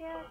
Bye,